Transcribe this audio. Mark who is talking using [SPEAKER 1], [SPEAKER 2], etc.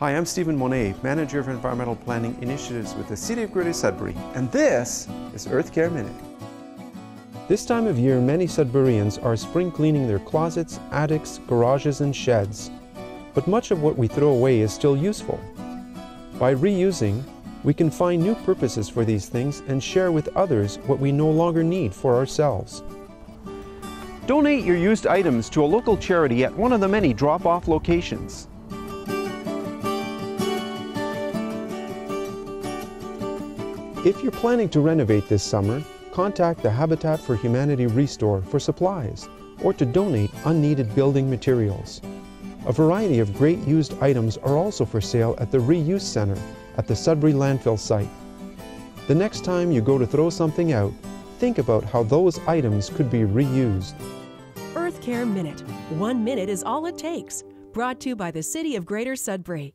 [SPEAKER 1] Hi, I'm Stephen Monet, Manager of Environmental Planning Initiatives with the City of Greater Sudbury, and this is EarthCare Minute. This time of year, many Sudburyans are spring cleaning their closets, attics, garages, and sheds. But much of what we throw away is still useful. By reusing, we can find new purposes for these things and share with others what we no longer need for ourselves. Donate your used items to a local charity at one of the many drop off locations. If you're planning to renovate this summer, contact the Habitat for Humanity Restore for supplies or to donate unneeded building materials. A variety of great used items are also for sale at the Reuse Center at the Sudbury landfill site. The next time you go to throw something out, think about how those items could be reused.
[SPEAKER 2] EarthCare Minute. One minute is all it takes. Brought to you by the City of Greater Sudbury.